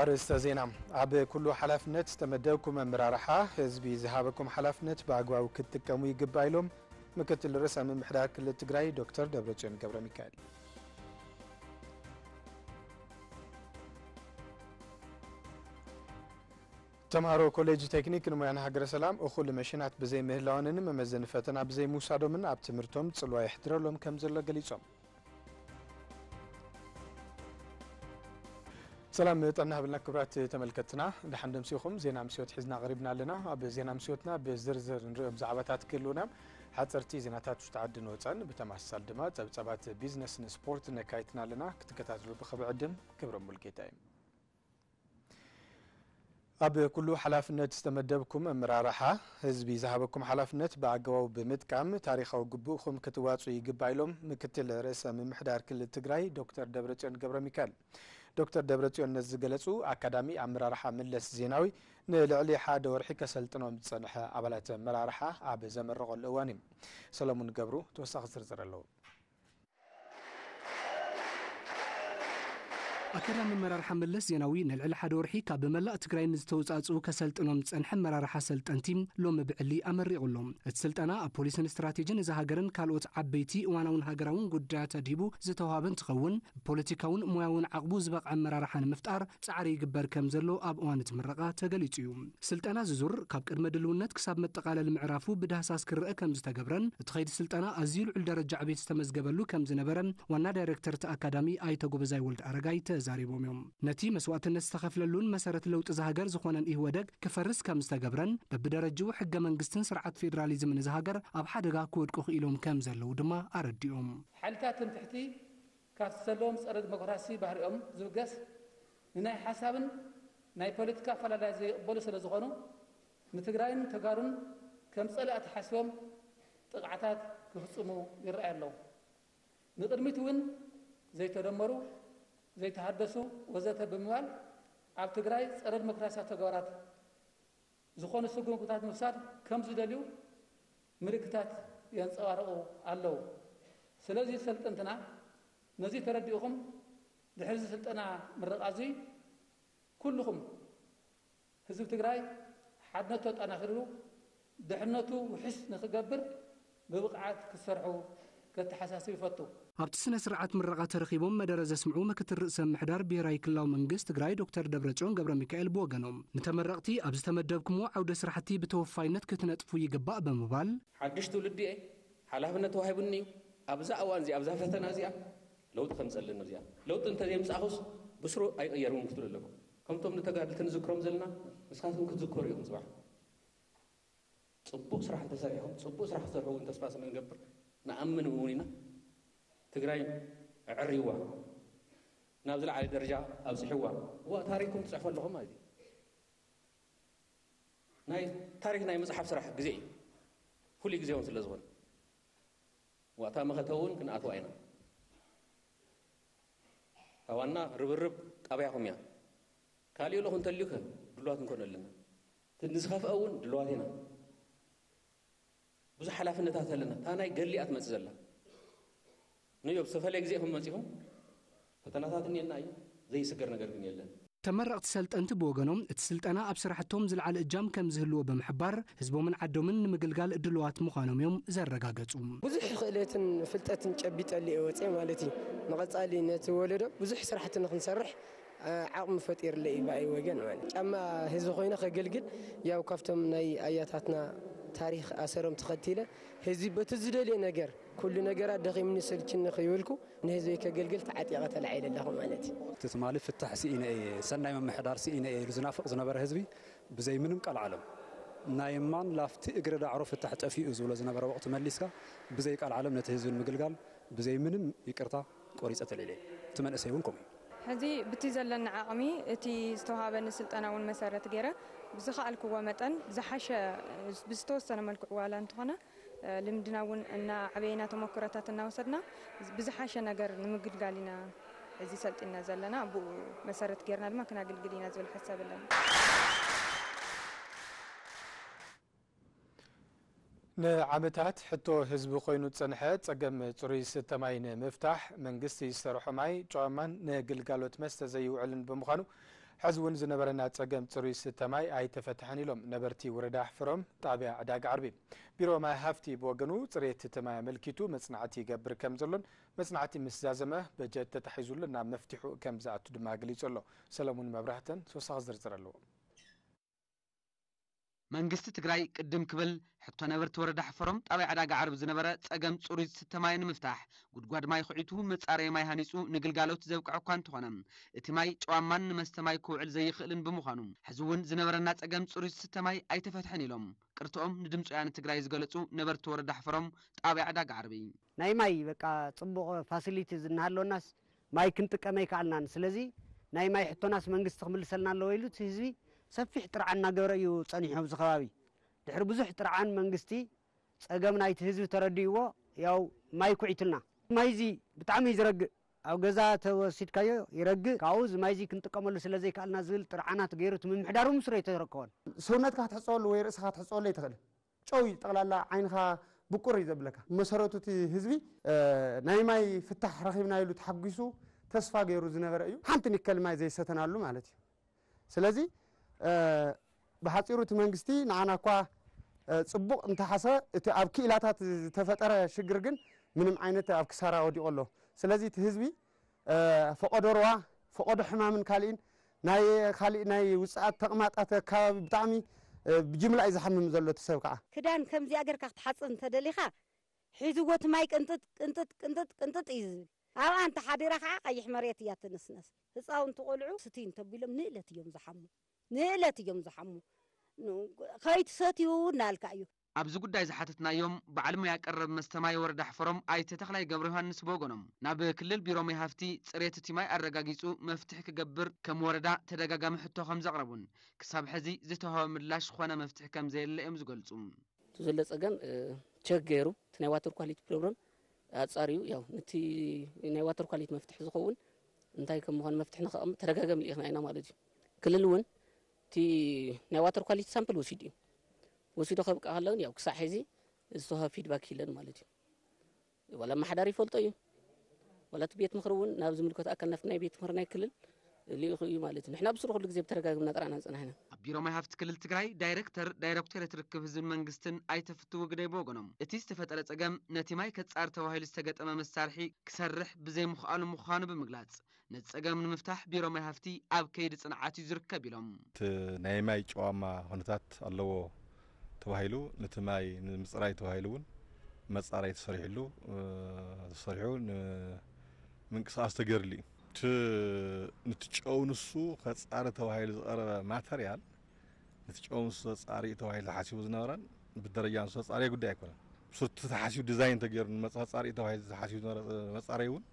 አርእስተ ዜና ኣብ ኩሉ ሓላፍነት ዝተመደብኩም ኣመራርሓ ህዝቢ ዝሃበኩም ሓላፍነት ብኣግባቡ ክትጥቀሙ ይግባእ ኢሎም ምክትል ርእሰ ምምሕዳር ክልል ትግራይ ዶክተር ደብረፅዮን ገብረ ሚካኤል ተምሃሮ ኮሌጅ ቴክኒክ ንሙያን ሃገረ ሰላም እኹል መሽናት ብዘይምህላወንን መመዘኒ ፈተና ብዘይምውሳዶምን ኣብ ትምህርቶም ፅልዋ የሕድረሎም ከም ዘሎ ገሊፆም ሰላም ጥዕና ሃብልና ክብራት ተመልከትና ድሓን ደምሲኹም ዜና ምስዮት ሒዝና ቀሪብና ኣለና ኣብ ዜና ምስዮትና ብዝርዝር ንሪኦ ብዛዕባታት ክህልውና ሓፀርቲ ዜናታት ውሽጢ ዓዲ ንወፀን ብተማሳል ድማ ፀብፀባት ቢዝነስን ስፖርት ነካይትና ኣለና ክትከታተሉ ብክብሪ ዕድም ክብረ ሙልጌታ እዩ ኣብ ኩሉ ሓላፍነት ዝተመደብኩም ኣመራርሓ ህዝቢ ዝሃበኩም ሓላፍነት ብኣገባቡ ብምጥቃም ታሪካዊ ግቡእኹም ክትዋፁ ይግባእ ኢሎም ምክትል ርእሰ ምምሕዳር ክልል ትግራይ ዶክተር ደብረፅዮን ገብረ ሚካኤል ዶክተር ደብረፅዮን ነዚ ገለፁ ኣካዳሚ ኣመራርሓ መለስ ዜናዊ ንልዕሊ ሓደ ወርሒ ከሰልጥኖም ዝፀንሐ ኣባላት መራርሓ ኣብ ዘመረቐሉ እዋን እዩ ሰሎሙን ገብሩ ተወሳኺ ዝርዝር ኣለዎ ኣከዳ መመራርሓ መለስ ዜናዊ ንልዕሊ ሓደ ወርሒ ካብ ብመላእ ትግራይ ንዝተወፃፅኡ ከሰልጥኖም ዝፀንሐ መራርሓ ሰልጠንቲ ሎሚ ብዕሊ ኣመሪቑሎም እቲ ስልጠና ኣብ ፖሊስን እስትራቴጂን እዚ ሃገርን ካልኦት ዓበይቲ እዋናውን ሃገራውን ጉዳያት ኣድሂቡ ዝተዋሃበ እንትኸውን ብፖለቲካውን ሙያውን ዓቕቡ ዝበቕዐ ኣመራርሓ ንምፍጣር ፃዕሪ ይግበር ከም ዘሎ ኣብ እዋን እቲ ምረቓ ተገሊጹ እዩ ስልጠና ዝዙር ካብ ቅድመ ድልውነት ክሳብ መጠቃለሊ ምዕራፉ ብዳህሳስ ክርአ ከም ዝተገብረን እቲ ከይዲ ስልጠና ኣዝዩ ልዑል ደረጃ ዕቤት ዝተመዝገበሉ ከም ዝነበረን ዋና ዳይረክተርቲ ኣካዳሚ ኣይተ ጎበዛይ ወልዲ ኣረጋይ ተዝ ነቲ መስዋእትነት ዝተከፍለሉን መሰረት ለውጢ ዝሃገር ዝኾነን እ ወደግ ክፈርስ ከም ዝተገብረን በብደረጂ ሕገ መንግስትን ስርዓት ፌደራሊዝምን ዝሃገር ኣብ ሓደጋ ክወድቁ ክኢሎም ከም ዘለዉ ድማ ኣረዲኦም ሓልታት ንትሕቲ ካብ ዘለዎም ፀረ ዲሞክራሲ ባህሪኦም ዝብገስ ንናይ ሓሳብን ናይ ፖለቲካ ኣፈላለያ ዘይቅበሉ ስለዝኮኑ ንትግራይን ተጋሩን ከም ፀላ ኣቲ ሓሲቦም ጥቕዓታት ክፍፅሙ ይረአየ ኣለዉ ንቅድሚት እውን ዘይተደመሩ ዘይተሃደሱ ወዘተ ብምባል ኣብ ትግራይ ፀረ ዲሞክራስያ ተግባራት ዝኾኑ ስጉምኩታት ምውሳድ ከም ዝደልዩ ምልክታት የንፀባርቑ ኣለዉ ስለዚ ሰልጥንትና ነዚ ተረዲኡኹም ድሕሪ ስልጠና ምረቓ እዚ ኩልኹም ህዝቢ ትግራይ ሓድነቱ ኣጠናኺሩ ድሕነቱ ውሕስ ንኽገብር ብብቕዓት ክሰርሑ ከተሓሳስብ ይፈቱ ኣብቲ ስነ ስርዓት ምረቓ ተረኺቦም መደረ ዘስምዑ ምክትል ርእሰ ምሕዳር ብሔራዊ ክልላዊ መንግስት ትግራይ ዶክተር ደብረጽዮን ገብረ ሚካኤል ብወገኖም ንተመረቕቲ ኣብ ዝተመደብኩምዎ ዓውደ ስራሕቲ ብተወፋይነት ክትነጥፉ ይግባእ ብምባል ሓድሽ ትውልድ እየ ሓላፍነት ተዋሂቡኒ እዩ ኣብዛ እዋን እዚኣ ኣብዛ ፈተና እዚኣ ለውጢ ከምፀልን እዚኣ ለውጢ እንተዘይምፃኹስ ብስሩ ኣይቕየርውን ክትብሉ ኣለኩም ከምቶም ንተጋድልቲ ንዝክሮም ዘለና ንስኻትኩም ክትዝከሩ እዮም ፅባሕ ፅቡቕ ስራሕ እንተሰሪሕኩም ፅቡቕ ስራሕ ክትሰርሕውን ተስፋ ስለ ንገብር ንኣምን እውን ኢና ትግራይ ዕዕሪዋ ናብ ዝለዓለ ደረጃ ኣብፅሕዋ ታሪኩም ትፅሕፉ ኣለኹም ማለት እዩ ናይ ታሪክ ናይ መፅሓፍ ስራሕ ግዜ እዩ ፍሉይ ግዜ እውን ስለ ዝኾነ ዋእታ መኸተ እውን ክንኣትዋ ኢና ዋና ርብርብ ጣብያኹም እያ ካልእ ሎ ክንተልዩከ ድልዋት እንኮን ኣለና ንዝኸፍአ እውን ድልዋት ኢና ብዙሕ ሓላፍነታት ኣለና እታ ናይ ገሊኣ ትመፅእ ዘላ نيوب سفلك زيهم ما زيهم فتناثاتني الناي زي سكر نجر من يلا تمرقت سلت أنت بوجنهم تسلت أنا أبصرح توم على الجام كم زهلو بمحبر هزبو من عدو من مقلقال الدلوات مخانهم يوم زر رقاقتهم بزح خلية فلتات كبيت اللي أوتين مالتي نغط علي نتولد بزح سرحة نخنسرح عقم فتير اللي باي وجن أما هزو خوينا خجلجل ياو كفتم ناي آياتنا ታሪክ ኣሰሮም ተኸቲለ ህዝቢ በቲ ዝደልየ ነገር ኩሉ ነገራት ደኺምኒ ስልችኒ ክይብልኩ ንህዝበይ ከገልግል ተዓጢቐ ተላዓይለ ኣለኹ ማለት እዩ እቲ ትማሊ ፍታሕ ስኢነ እየ ሰናይ ምምሕዳር ስኢነ እየ ኢሉ ዝናፍቕ ዝነበረ ህዝቢ ብዘይ ምንም ቀልዓሎም ናይ ማን ላፍቲ እግሪ ዳዕሮ ፍታሕ ጠፊኡ ዝብሎ ዝነበረ ወቅቲ መሊስካ ብዘይ ቃልዓሎም ነቲ ህዝቢ ንምግልጋል ብዘይ ምንም ይቅርታ ቆሪፀ ተልዕለ እቲ መንእሰይ እውን ከምኡ እዩ ሕዚ ብቲ ዘለና ዓቕሚ እቲ ዝተዋሃበኒ ስልጠና እውን መሰረት ገይረ ብዝኽኣልክዎ መጠን ዝሓሸ ብዝተወሰነ መልክዕ ዋላ እንትኾነ ልምድና እውን እና ዓበየና ተመክሮታት እናወሰድና ብዝሓሸ ነገር ንምግልጋል ኢና እዚ ሰልጢና ዘለና ኣብኡ መሰረት ጌርና ድማ ክናግልግል ኢና ዝብል ሓሳብ ኣለና ንዓመታት ሕቶ ህዝቢ ኮይኑ ዝፀንሐ ፀገም ፅሩይ ዝስተ ማይ ንምፍታሕ መንግስቲ ዝሰርሖ ማይ ጨዋማን ንግልጋሎት መስተ ዘይውዕልን ብምዃኑ ሕዚ እውን ዝነበረና ፀገም ፅሩይ ስተማይ ኣይተፈትሐን ኢሎም ነበርቲ ውረዳ ኣሕፍሮም ጣብያ ዕዳጋ ዓርቢ ቢሮ ማይ ሃፍቲ ብወገኑ ፅሬት ስተማይ ኣመልኪቱ መፅናዕቲ ይገብር ከም ዘሎን መፅናዕቲ ምስ ዛዘመ በጀት ተታሒዙሉ ናብ መፍትሑ ከም ዝኣቱ ድማ ገሊጹ ኣሎ ሰለሙን መብራህተን ተወሳኺ ዝርዝር ኣለዎ መንግስቲ ትግራይ ቅድም ክብል ሕቶ ነበርቲ ወረዳ ሕፈሮም ጣብይ ዕዳጋ ዓርብ ዝነበረ ፀገም ፅሩይ ዝስተ ማይ ንምፍታሕ ጉድጓድ ማይ ኩዒቱ መፃረየ ማይ ሃኒፁ ንግልጋሎት ዘብቅዕ እኳ እንተኾነ እቲ ማይ ጨዋማን ንመስተ ማይ ክውዕል ዘይኽእልን ብምዃኑ ሕዚ እውን ዝነበረና ፀገም ፅሩይ ዝስተ ማይ ኣይተፈትሐን ኢሎም ቅርቲኦም ንድምፂ ወያነ ትግራይ ዝገለፁ ነበርቲ ወረዳ ሕፈሮም ጣብይ ዕዳጋ ዓርቢ ናይ ማይ በቃ ጽቡቕ ፋሲሊቲ ዝናሃለወናስ ማይ ክንጥቀመ ይከኣልናን ስለዚ ናይ ማይ ሕቶናስ መንግስቲ ክምልሰልና ኣለዎ ኢሉ እቲ ህዝቢ ሰፊሕ ጥርዓን እናገበረ እዩ ፀኒሖ ዚ ከባቢ ድሕሪ ብዙሕ ጥርዓን መንግስቲ ፀገም ናይቲ ህዝቢ ተረዲእዎ ያው ማይ ኩዒትልና ማይ ዚ ብጣዕሚ እዩ ዝረግእ ኣብ ገዛ ተወሲድካዮ ይረግእ ካብኡ ዚ ማይ ዚ ክንጥቀመሉ ስለ ዘይከኣልና ዝብል ጥርዓናት ገይሩ እቲ ምምሕዳሩ ምስ ይተረከበን ሰውነትካ ክትሕፀበሉ ወይ ርእስካ ክትሕፀበሉ ይትኽእል ጨው ጠቕላላ ዓይንኻ ብቁር እዩ ዘብለካ መሰረቱ እቲ ህዝቢ ናይ ማይ ፍታሕ ረኺብና ኢሉ ተሓጒሱ ተስፋ ገይሩ ዝነበረ እዩ ሓንቲ ኒከል ማይ ዘይሰተናሉ ማለት እዩ ስለዚ بحاتيروت منغستي نعنا كوا صبوق انت حسب انت ابكي الاتا تفطر شجر جن من عينته ابكسارا ودي اولو سلازي تهزبي فقدروا فقد حمام من كالين ناي خالي ناي وصات تقماطات كاب بتعمي بجملة إذا حمم زلو تسوكا كدان كم زي أجر كحت حصن تدليخا حيزوت مايك انتت انتت انتت انتت ايزي أو أنت حديرك عاقي حمريتي يا تنس نس هسا تقول عو ستين تبي لهم نقلة يوم زحمه ንእለት እዮም ዝሓሙ ከይትሰትዩ እናልካ እዩ ኣብዚ ጉዳይ ዝሓተትናዮም በዓል ሞያ ቀረብ መስተ ማይ ወረዳ ሕፈሮም ኣይተ ተኽላይ ገብረ ዮሃንስ በጎኖም ናብ ክልል ቢሮ ማይ ሃፍቲ ፅሬት እቲ ማይ ኣረጋጊፁ መፍትሒ ክገብር ከም ወረዳ ተደጋጋሚ ሕቶ ከም ዘቕረቡን ክሳብ ሕዚ ዝተዋህበ ምላሽ ዝኾነ መፍትሒ ከም ዘየለ እዮም ዝገልጹ እቲ ዘሎ ፀገም ቸክ ገይሩ እቲ ናይ ዋተር ኳሊቲ ፕሮግራም ኣጻርዩ ያው ነቲ ናይ ዋተር ኳሊቲ መፍትሒ ዝኸውን እንታይ ከም ምዃኑ መፍትሒ ንኸቐምጥ ተደጋጋሚ ልኢኽና ኢና ማለት እዩ ክልል እውን تي نواتر كواليتي سامبل وسيدي وسيدي خبك هلون ياك صحيزي الصها فيدباك هيلن مالتي ولا ما حدا يفول طيب ولا تبيت مخرون نابز ملكوت اكل نفنا بيت مرنا كلل اللي يخوي مالتي نحنا بسرعه اللي زي بترجع من ترانا زنا هنا ቢሮ ማይ ሃፍቲ ክልል ትግራይ ዳይረክተር ዳይረክተር እትርክብ ህዝብን መንግስትን ኣይተፍቱ ውግደ ይበወገኖም እቲ ዝተፈጠረ ጸገም ነቲ ማይ ከጻር ተባሂሉ ዝተገጠመ መሳርሒ ክሰርሕ ብዘይምኽኣሉ ምዃኑ ብምግላጽ ነቲ ጸገም ንምፍታሕ ቢሮ ማይ ሃፍቲ ኣብ ከይዲ ጽንዓት እዩ ዝርከብ ኢሎም እቲ ናይ ማይ ጨዋማ ሁነታት ኣለዎ ተባሂሉ ነቲ ማይ ንምፅራይ ተባሂሉ እውን መጻራይ ተሰሪሕሉ ተሰሪሑ ምንቅስቃስ ተገድሊ እዩ እቲ ጨው ንሱ ከጻሪ ተባሂሉ ዝቐረበ ማተርያል ነቲ ጨው ምስ ተፃሪኡ ተባሂሉ ተሓሲቡ ዝነበረን ብደረጃ ምስ ተፃሪየ ጉዳይ ኣይኮነን ብሱርቲ ተሓሲቡ ዲዛይን ተገይሩ መፃሪኡ ተባሂሉ ተሓሲቡ ዝነበረ መፃረይ እውን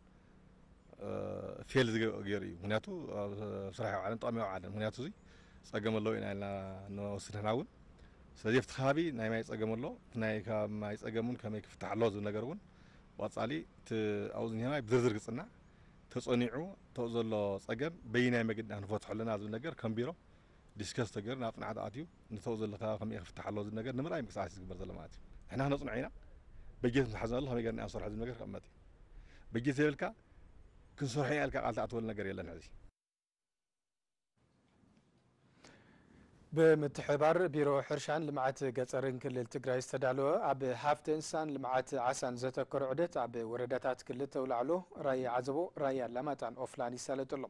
ፌል ገይሩ እዩ ምክንያቱ ኣብ ስራሕ ዓለም ጠቕሚ ኣብ ዓለም ምክንያቱ እዚ ፀገም ኣለዎ ኢና ኢልና ንወስድ ንሕና እውን ስለዚ ኣብቲ ከባቢ ናይ ማይ ፀገም ኣሎ ናይ ከባቢ ማይ ፀገም እውን ከመይ ክፍታሕ ኣለዎ ዝብል ነገር እውን ቆፃሊ እቲ ኣብኡ ዝኒሄ ማይ ብዝርዝር ክፅናዕ ተፀኒዑ ተብኡ ዘሎ ፀገም በይናይ መገድና ክንፈትሖ ኣለና ዝብል ነገር ከም ቢሮ ዲስከስ ተገይርና ኣፅናዕቲ ኣትዩ ነተብኡ ዘሎ ከባቢ ከመይ ክፍታሕ ኣሎ ነገር ንምርኣይ ምንቅስቃስ ዝግበር ዘሎ ማለት እዩ ንሕና ክነፅንዕ ኢና በጀት ንሓዝናሎ ከመይ ገርና ንሰርሖ ዚ ነገር ክቕመጥ እዩ በጀት ዘይብልካ ክንሰርሖ ኢና ኢልካ ቃል ተኣትወሉ ነገር የለን ሕዚ ብምትሕባር ቢሮ ሕርሻን ልምዓት ገጠርን ክልል ትግራይ ዝተዳለወ ኣብ ሃፍቲ እንስሳን ልምዓት ዓሳን ዘተኮረ ዑደት ኣብ ወረዳታት ክልል ተውላዕሎ ራያ ዓዘቦ ራያ ኣላማጣን ኦፍላን ይሳለጥ ኣሎ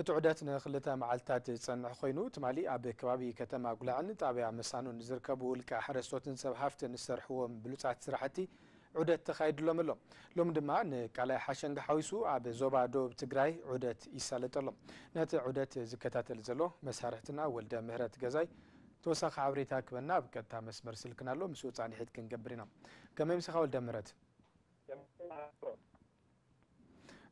እቲ ዑደት ንክልተ መዓልትታት ዝፀንሕ ኮይኑ ትማሊ ኣብ ከባቢ ከተማ ጉላዕን ጣብያ መሳኑን ዝርከቡ ውልቀ ሓረስቶትን ሰብ ሃፍትን ዝሰርሕዎም ብሉፃት ስራሕቲ ዑደት ተካይድሎም ኣሎ ሎሚ ድማ ንቃላይ ሓሸንጋ ሓዊሱ ኣብ ዞባ ዶብ ትግራይ ዑደት ይሳለጠሎም ነቲ ዑደት ዝከታተል ዘሎ መሳርሕትና ወልደ ምህረት ገዛይ ተወሳኺ ሓበሬታ ክበና ኣብ ቀጥታ መስመር ስልክና ኣሎ ምስ ወፃኒሒት ክንገብር ኢና ከመይ ምስኻ ወልደ ምህረት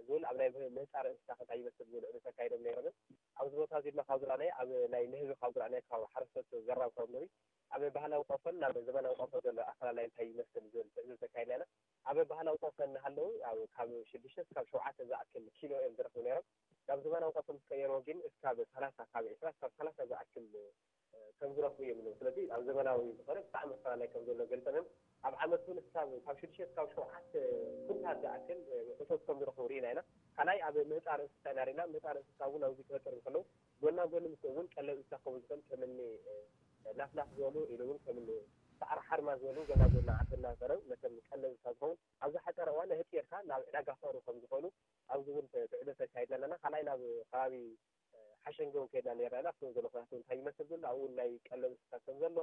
እዝብል ኣብ ናይ ምህፃር ስታክ ታይ ይመስሊ ዝብል ዕ ዝተካይዶም ም ኣብ ቦታ እድካብ ዝራኣ ኣብ ናይ ንህቢ ካብ ዝራኣ ካብ ሓረሰ ዘራብክቦም ኣበ ባህላዊ ቆፈን ናብ ዘመናዊ ቆፈል ዘሎ ኣፈላላይ እታይ ይመስል ተካይድናና ኣበ ባህላዊ ቆፈል ሃለው ካብ ሽዱሽተ ብ ሸዓተ ዝኣክል ኪሎ እዮም ዝረክቡ ይሮም ናብ ዘመናዊ ቆፈል ዝቀየርዎግ ካብ ላ ካብ ዒስ ብ ላሳ ዝኣክል ከም ዝረኽቡ እዮም ስለዚ ኣብ ዘመናዊ ዝኽር ብጣዕሚ ኣፈላላይ ከም ዘሎ ገሊጦም ዮም ኣብ ዓመት እውን ክሳብ ካብ ሽዱሽተ ክሳብ ሸውዓተ ኩንታት ዝኣክል እቶት ከም ዝረክቡ ርኢና ኢና ካልኣይ ኣብ ምህፃር እንስሳ ኢና ርኢና ምህፃር እንስሳ እውን ኣብዚ ክበጥር ከለዉ ጎና ጎኒ ምስ እውን ቀለብ እንስሳ ከቡ ዝክእል ከምኒ ላፍላፍ ዝበሉ ኢሉ እውን ከምኒ ሳዕሪ ሓርማ ዝበሉ ጎና ጎና ዓበና ዘረብ መተን ቀለብ እንስሳ ዝኸውን ኣብዚ ሓፀረ እዋን ህጢርካ ናብ ዕዳጋ ክቀርቡ ከም ዝኮኑ ኣብዚ እውን ትዕሎ ተካይድና ኣለና ካልኣይ ናብ ከባቢ ሓሸንገ ከይድና ነርና ኢና ዘሎ ኩናት እንታይ ይመስል ዘሎ ኣብኡ ናይ ቀለብ እንስሳ ከም ዘሎ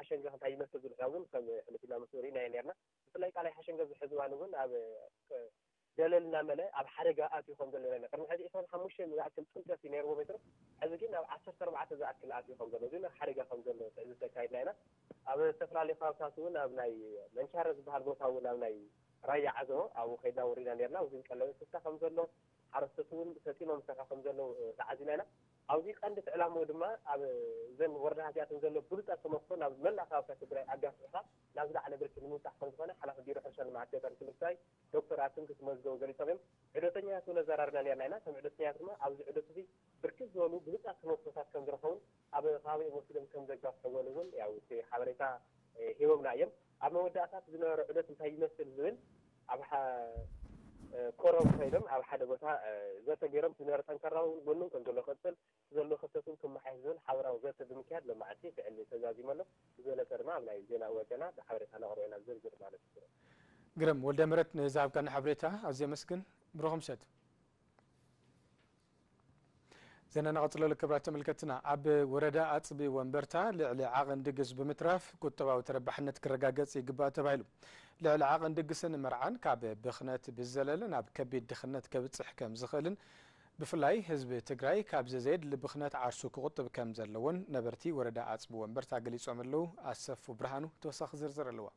ሓሸንገ እንታይ ይመስል ዝልካ እውን ከም ሕልፊኢልና ምስ ርኢና የ ነርና ብፍላይ ቃላይ ሓሸንገ ዝሕዝዋን እውን ኣብ ደለልና መለ ኣብ ሓደጋ ኣትዩ ከም ዘሎ ነርና ቅድሚ ሕዚ ዒስራን ሓሙሽተ ዝኣክል ጥምቀት እዩ ነይርዎ ቤትሮ ሕዚ ግን ኣብ ዓሰርተ ኣርባዕተ ዝኣክል ኣትዩ ከም ዘሎ እዚ ሓደጋ ከም ዘሎ እዚ ዘካይድና ኢና ኣብ ዝተፈላለዩ ከባብታት እውን ኣብ ናይ መንቻረ ዝበሃል ቦታ እውን ኣብ ናይ ራያ ዓዘቦ ኣብኡ ከይድና ወሪድና ነርና ውዝን ቀለበት ስታ ከም ዘሎ ሓረስቶት እውን ሰጢሞም ሰካ ከም ዘሎ ተዓዚና ኢና ኣብዚ ቀንዲ እቲ ድማ ኣብ ዘን ወረዳ ሃገራትን ዘሎ ብሉፃት ተመክሮ ናብ መላእ ከባብታት ትግራይ ኣጋፍዕካ ናብ ዝለዕለ ብርኪ ንምብፃሕ ከም ዝኾነ ሓላፊ ቢሮ ሕርሻን ልምዓት ገጠር ትግራይ ዶክተር ኣትንክስ መዝገቡ ገሊፆም እዮም ዕዶተኛታት ውን ኣዘራርና ነርና ኢና ከም ዕዶተኛት ድማ ኣብዚ ዕዶት እዚ ብርክት ዝበሉ ብሉፃት ተመክሮታት ከም ዝረኸቡን ኣብ ከባቢኡ ወሲዶም ከም ዘጋፍዕዎን እውን ያው እቲ ሓበሬታ ሂቦምና እዮም ኣብ መወዳእታት ዝነበረ ዕዶት እንታይ ይመስል ዝብል ኣብ ኮረም ኮይኖም ኣብ ሓደ ቦታ ዘተ ገይሮም እቲ ነበረ ጠንካራዊ ጎኑን ከም ዘሎ ቀፅል ዘሎ ክፍተቱን ክመሓይሽ ዝብል ሓበራዊ ዘተ ብምክያድ ሎማዓልቲ ብዕሊ ተዛዚሙ ኣሎ ዝበለፀ ድማ ኣብ ናይ ዜና ወገና ሓበሬታ ነቕርበና ዝብል ማለት እዩ ግርም ወልደ ምህረት ንዝሃብካና ሓበሬታ ኣዝየ መስግን ብረኹም ሰት ዘነናቐፅለሉ ክብራት ተመልከትና ኣብ ወረዳ ኣፅቢ ወንበርታ ልዕሊ ዓቐን ድግስ ብምትራፍ ቁጠባዊ ተረባሕነት ክረጋገጽ ይግባእ ተባሂሉ ልዕሊ ዓቐን ድግስን መርዓን ካብ ብኽነት ብዘለለ ናብ ከቢድ ድኽነት ከብፅሕ ከም ዝኽእልን ብፍላይ ህዝቢ ትግራይ ካብ ዘዘየድ ልብኽነት ዓርሱ ክቁጥብ ከም ዘለዎን ነበርቲ ወረዳ ኣፅቢ ወንበርታ ገሊፆም ኣለዉ ኣሰፉ ብርሃኑ ተወሳኺ ዝርዝር ኣለዋ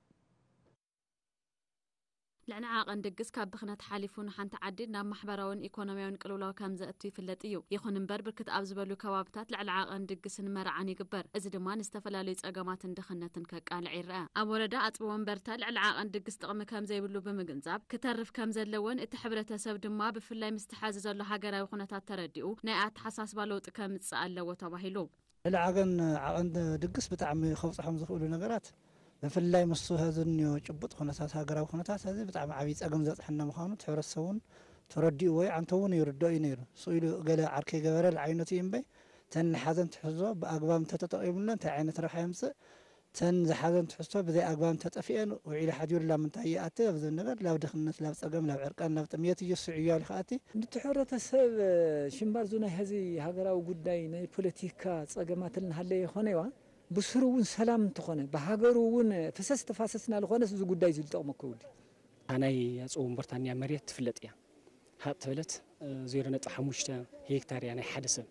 ልዕሊ ዓቐን ድግስ ካብ ብኽነት ሓሊፉ ንሓንቲ ዓዲ ናብ ማሕበራውን ኢኮኖምያውን ቅልውላዊ ከም ዘእቱ ይፍለጥ እዩ ይኹን እምበር ብርክት ኣብ ዝበሉ ከባብታት ልዕሊ ዓቐን ድግስን መርዓን ይግበር እዚ ድማ ንዝተፈላለዩ ጸገማትን ድኽነትን ከቃልዕ ይረአ ኣብ ወረዳ ኣፅቢ ወንበርታ ልዕሊ ዓቐን ድግስ ጥቕሚ ከም ዘይብሉ ብምግንዛብ ክተርፍ ከም ዘለዎን እቲ ሕብረተሰብ ድማ ብፍላይ ምስተሓዚ ዘሎ ሃገራዊ ኩነታት ተረዲኡ ናይ ኣተሓሳስባ ለውጢ ከምጽእ ኣለዎ ተባሂሉ ልዕሊ ዓቐን ዓቐን ድግስ ብጣዕሚ ከብፅሖም ዝኽእሉ ነገራት بفلاي مسو هذني وجبط خنا ساس هاجرا وخنا ساس هذي بتاع معبيت أجمع ذات حنا مخانو تحر السون تردي وعي عن توني يردو ينير صويل قال عركي جبر العين تيم بي تن حزن تحزو بأقبام تتطيبنا تعين تروح يمس تن زحزن تحزو بذي أقبام تتفئن وعلى حد يقول لا من تعي أتي أفضل نقد لا بدخل الناس لا بتقام لا بعرق أنا بتميت يسوع يا الخاتي نتحرر تسب شنبار هذي هاجرا وجودنا ينير بوليتيكا تقامات لنا هلا بسرون سلام تقنه بهجرون هاجر اون فسست فاسست نال خانه زوج دای زیل تقم کودی. آنای از اون فلت یا هات فلت زیر نت حموشت هیکتاری آنای حدسه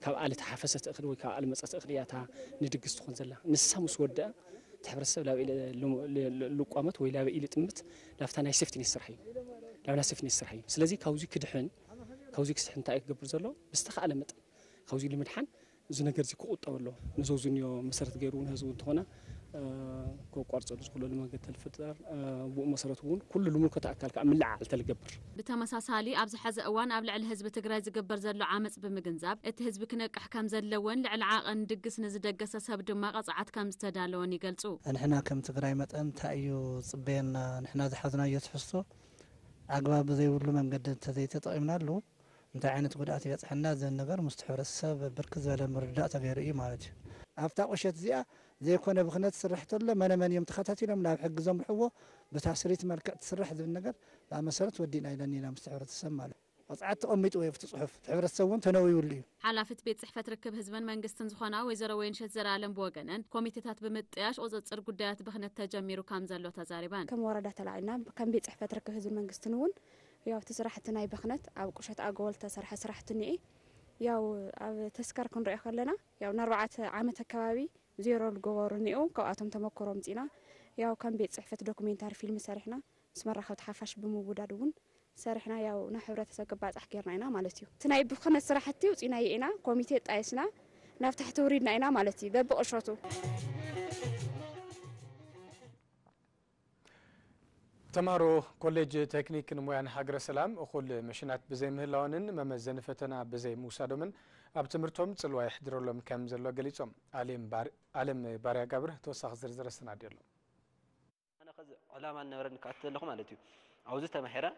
که آلت حفست اخر وی که آل مس اخریاتا ندیگست خون زلا نسهموس ورد تحرسه ولو إلى لقامت ولو إلى تمت لفتنا يسفتني السرحي لو نسفتني السرحي سلزي كوزي كدحن كوزي كسحن تأكل جبر زلا بستخ علمت كوزي لمدحن እዚ ነገር እዚ ክቁጠብ ኣለዎ ንሰብ ዝኒኦ መሰረት ገይሩ እውን ህዝቡ እንተኾነ ከቋርፀሉ ዝክእለሉ መንገዲ ተልፍጠር ብኡ መሰረት እውን ኩሉ ልምልከቶ ኣካል ከዓ ምልዓዓል ተልገብር ብተመሳሳሊ ኣብዚ ሓዚ እዋን ኣብ ልዕሊ ህዝቢ ትግራይ ዝግበር ዘሎ ዓመፅ ብምግንዛብ እቲ ህዝቢ ክነቅሕ ከም ዘለውን ልዕሊ ዓቐን ድግስ ንዝደገሰ ሰብ ድማ ቐፅዓት ከም ዝተዳለወን ይገልፁ ንሕና ከም ትግራይ መጠን እንታይ እዩ ፅበየና ንሕና ዝሓዝናዮ ትሕዝቶ ኣግባብ ዘይብሉ መንገዲ እንተዘይተጠቂምና ኣለዉ እንታይ ዓይነት ጉድኣት ይበፅሐና ዘን ነገር ምስ ሕብረተሰብ ብርክት ዝበለ ምርዳእ ተገይሩ እዩ ማለት እዩ ኣብታ ቁሸት እዚኣ ዘይኮነ ብክነት ትስራሕ ተሎ መነመን እዮም ተኸታቲሎም ናብ ሕጊ ዘምርሕዎ ብታስሪት መልክዕ ትስራሕ ዝብል ነገር ኣብ መሰረት ወዲእና ኢለኒ ኢና ምስ ሕብረተሰብ ማለት ቆፅዓት ተቐሚጡ ወይ ብቲ ፅሑፍ ሕብረተሰብ እውን ተነዊውሉ እዩ ሓላፊት ቤት ፅሕፈት ርክብ ህዝብን መንግስትን ዝኾና ወይዘሮ ወይንሸት ዘላለም ብወገነን ኮሚቴታት ብምጥያሽ ቁፅፅር ጉዳያት ብክነት ተጀሚሩ ከም ዘሎ ተዛሪበን ከም ወረዳ ተላዒልና ከም ቤት ፅሕፈት ርክብ ህዝብን መንግስትን እውን ያው እቲ ስራሕቲ ናይ በክነት ኣብ ቁሸት ኣጎል ተሰርሐ ስራሕቲ እኒኤ ያው ኣብ ተስካር ክንሪኦ ከለና ያው ንኣርባዕተ ዓመት ኣከባቢ ዜሮ ዝገበሩ እኒኤው ካብኣቶም ተመክሮ ምፂና ያው ከም ቤት ፅሕፈት ዶኩሜንታሪ ፊልም ሰሪሕና ምስ መራኸብቲ ሓፋሽ ብምውዳድ እውን ሰሪሕና ያው ናብ ሕብረተሰብ ግባፃሕ ጌርና ኢና ማለት እዩ እቲ ናይ ብክነት ስራሕቲ ውፅኢናየ ኢና ኮሚቴ ጣየስና ናብ ታሕቲ ውሪድና ኢና ማለት እዩ በብቅሸቱ ተምሃሮ ኮሌጅ ቴክኒክን ሞያን ሃገረ ሰላም እኹል መሽናት ብዘይ ምህላወንን መመዘኒ ፈተና ብዘይ ምውሳዶምን ኣብ ትምህርቶም ፅልዋ ይሕድረሎም ከም ዘሎ ገሊፆም ኣለም ባርያ ጋብር ተወሳኺ ዝርዝር ኣሰናድዩ ኣሎ ኣነ ከዚ ዕላማ ነበረ ንከኣት ዘለኹ ማለት እዩ ኣብዚ ተማሒረ